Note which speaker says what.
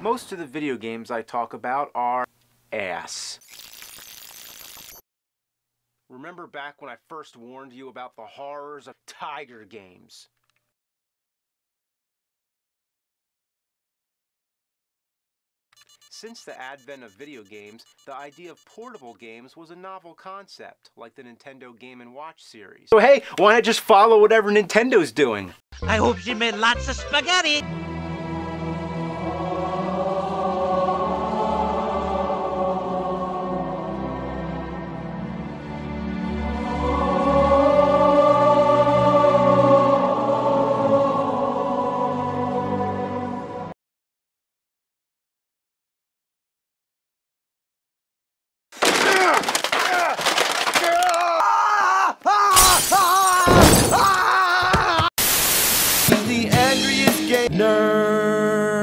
Speaker 1: Most of the video games I talk about are ass. Remember back when I first warned you about the horrors of Tiger games? Since the advent of video games, the idea of portable games was a novel concept, like the Nintendo Game & Watch series. So hey, why not just follow whatever Nintendo's doing?
Speaker 2: I hope she made lots of spaghetti.
Speaker 3: The angriest gay nerd.